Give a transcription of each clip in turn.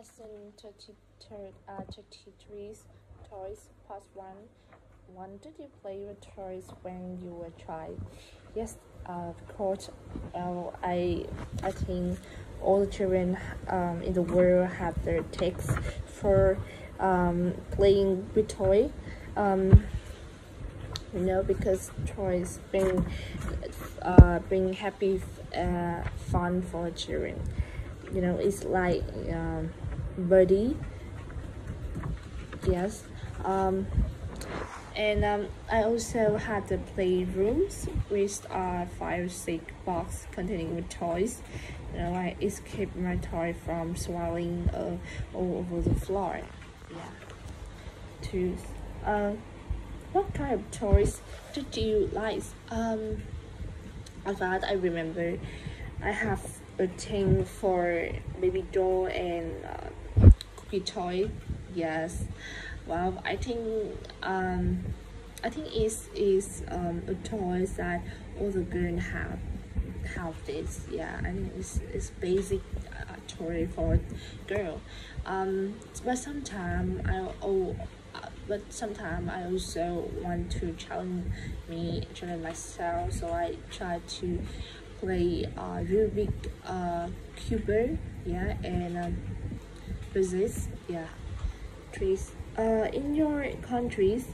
Lesson 33, uh, 33 Toys, Part 1. When did you play with toys when you were child? Yes, uh, of course. Uh, I, I think all the children um, in the world have their takes for um, playing with toy. Um, you know, because toys bring uh, bring happy uh, fun for children you know it's like um, birdie yes. Um, and um, I also had the playrooms with uh, five six box containing with toys. You know I escaped my toy from swallowing uh, all over the floor. Yeah. To uh, what kind of toys did you like? Um I thought I remember I have a thing for baby doll and uh, toy yes. Well i think um i think it's is um a toy that all the girls have have this. Yeah i think it's, it's basic uh, toy for girl. Um but sometimes i oh but sometimes I also want to challenge me, challenge myself. So I try to play uh, Rubik uh, Cuber, yeah, and um, business, yeah, trees. Uh, in your countries,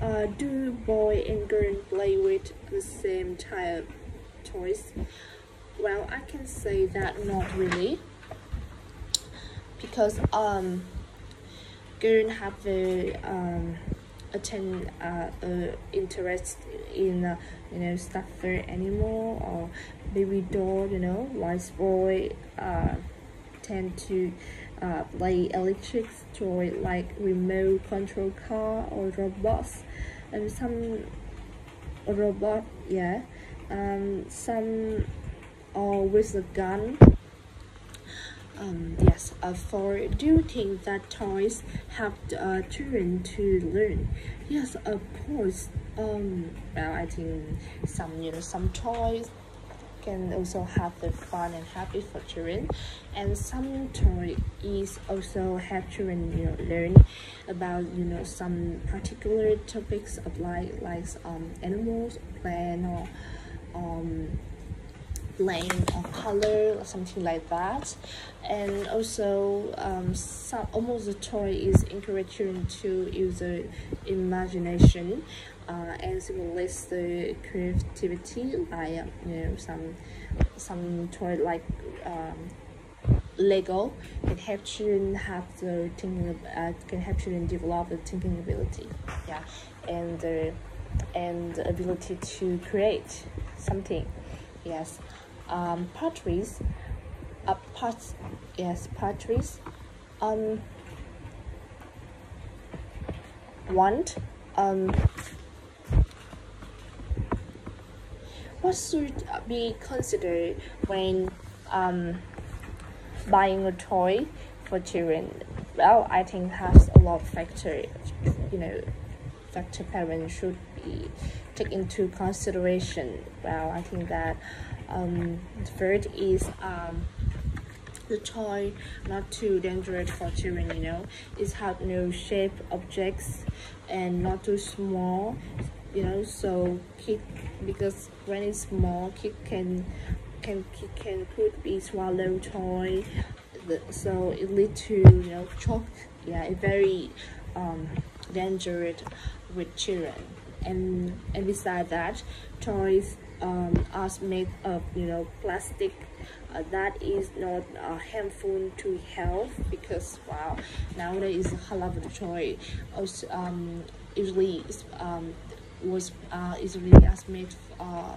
uh, do boy and girl play with the same type toys? Well, I can say that not really, because um, girl have a um attend uh, uh interest in uh, you know stuffed animal or baby doll you know wise boy uh tend to uh, play electric toy like remote control car or robots and some robot yeah um some or with a gun um, yes, uh, for do you think that toys help uh, children to learn? Yes, of course. Um, well, I think some you know some toys can also have the fun and happy for children, and some toy is also help children you know learn about you know some particular topics of like like um animals, plant or um blend or color or something like that. And also um, some almost the toy is encouraging to use the imagination uh, and stimulates the creativity um, you know some some toy like um, Lego can help children have the thinking uh, can help children develop the thinking ability. Yeah. And uh, and the ability to create something yes um, Patrice, uh, part, yes, Patrice, um, want, um, what should be considered when um, buying a toy for children? Well, I think has a lot of factor, you know, factor parents should be take into consideration. Well, I think that um, the third is um, the toy not too dangerous for children you know it's have no shape objects and not too small you know so kid because when it's small kid can can can could be swallow toy so it lead to you know choke yeah it very um dangerous with children and and beside that toys um, are made of you know plastic. Uh, that is not uh, harmful to health because wow nowadays halal toy. Also um, usually um, was uh, usually as made uh,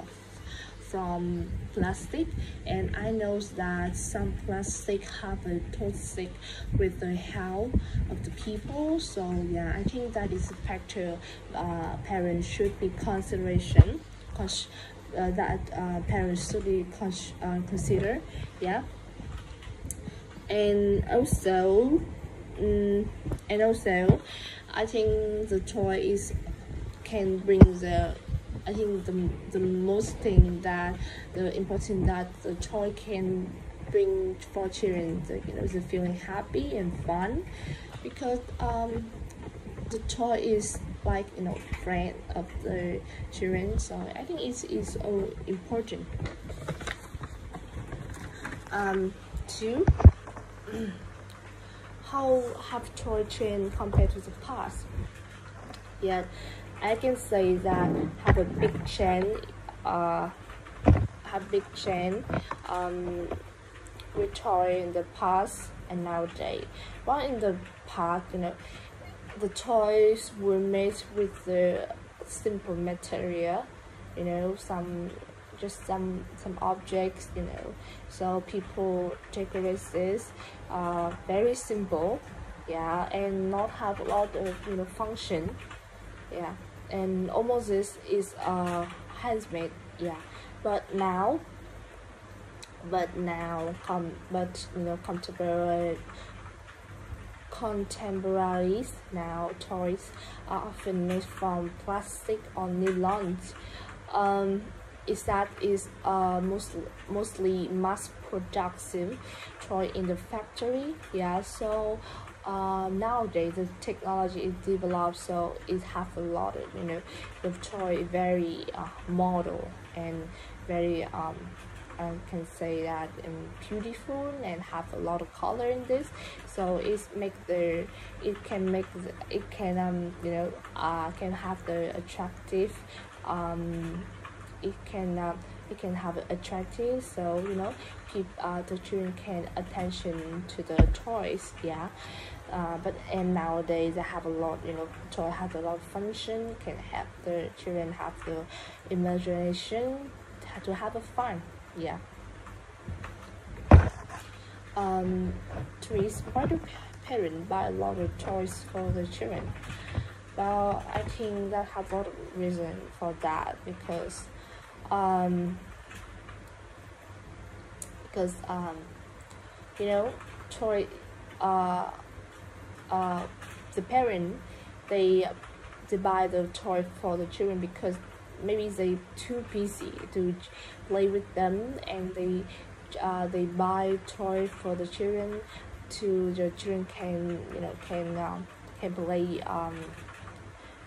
from plastic and I know that some plastic have a toxic with the health of the people. So yeah I think that is a factor uh, parents should be consideration because uh, that uh, parents should be con uh, consider yeah. And also um, and also I think the toy is can bring the I think the, the most thing that the important that the toy can bring for children you know the feeling happy and fun. Because um the toy is like you know friend of the children so i think it's, it's all important. Um two how have toy changed compared to the past? Yeah i can say that have a big change uh have big change um with toy in the past and nowadays. Well in the past you know the toys were made with the simple material you know some just some some objects you know. So people decorate this uh very simple yeah and not have a lot of you know function yeah and almost this is uh handmade yeah. But now but now come but you know contemporary contemporaries now toys are often made from plastic or nylon um, is that is uh, mostly mostly mass production toy in the factory. Yeah so uh, nowadays the technology is developed so it have a lot of you know the toy very uh, model and very um, I can say that um, beautiful and have a lot of color in this. So it's make the it can make the, it can um you know uh can have the attractive um it can uh, it can have attractive so you know people uh, the children can attention to the toys yeah. Uh, but and nowadays they have a lot you know toy has a lot of function can help the children have the imagination to have a fun yeah. Um why do parents buy a lot of toys for the children. Well i think that has a lot of reason for that because um because um you know toy uh uh the parent they they buy the toy for the children because maybe they too busy to play with them and they uh, they buy toy for the children to the children can you know can um, can play um,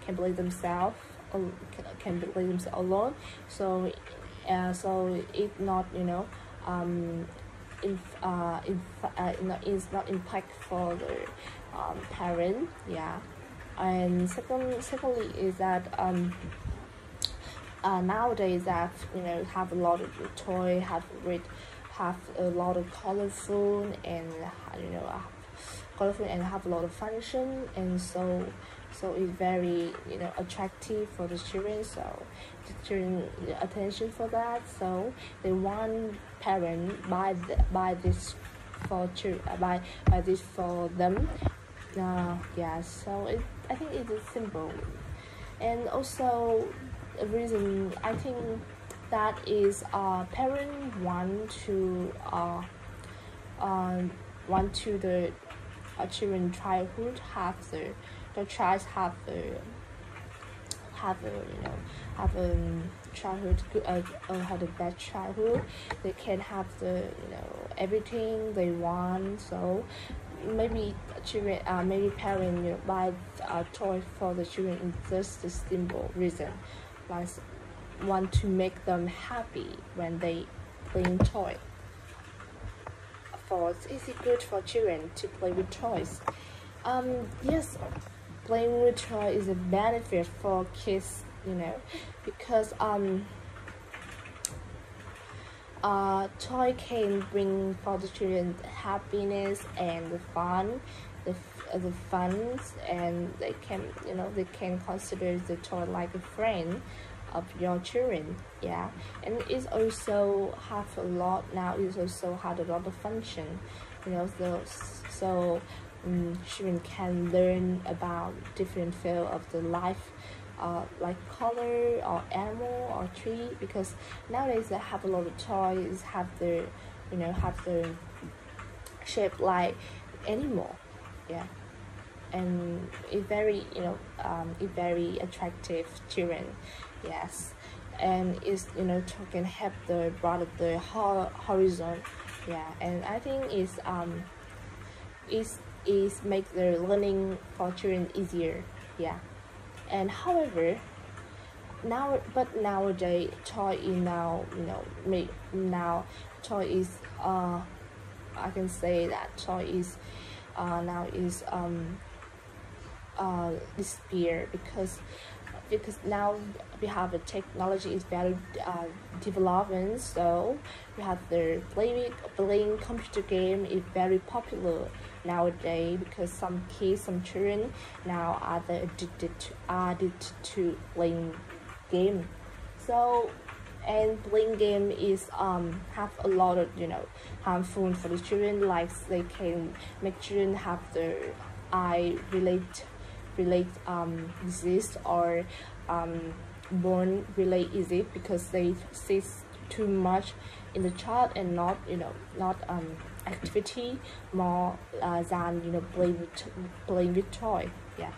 can play themselves can, can play themselves alone. So uh, so it not you know um in uh in uh, is not impact for the um, parent yeah. And second secondly is that um uh, nowadays that you know have a lot of toy have read have a lot of colorful and you know colorful and have a lot of function. And so so it's very you know attractive for the children so the children attention for that. So they want parent buy the, buy this for children buy buy this for them. Uh, yeah so it I think it is a simple. And also a reason I think that is uh parent want to uh um want to the uh, children childhood have the the child have the have a you know have a childhood uh, uh, have a bad childhood they can have the you know everything they want so maybe children uh, maybe parent you know, buy a toy for the children in just a simple reason like want to make them happy when they playing toy. Fourth, is it good for children to play with toys? Um, yes, playing with toy is a benefit for kids, you know, because um, uh, toy can bring for the children happiness and the fun, the the fun, and they can you know they can consider the toy like a friend of your children yeah. And it's also have a lot now it's also had a lot of function you know so so um, children can learn about different field of the life uh, like color or animal or tree because nowadays they have a lot of toys have the you know have the shape like animal yeah. And it very you know um, it very attractive children yes. And is you know can help the broaden the horizon yeah. And i think it's um is is make the learning for children easier. Yeah. And however now but nowadays toy is now you know me now toy is uh i can say that toy is uh now is um uh disappear because because now we have the technology is very uh, developing so we have the playing playing computer game is very popular nowadays because some kids some children now are addicted to addicted to playing game. So and playing game is um have a lot of you know harmful for the children. Like they can make children have the eye relate relate um disease or um born relate easy because they sit too much in the child and not you know not um activity more uh, than you know playing with playing with toy. Yeah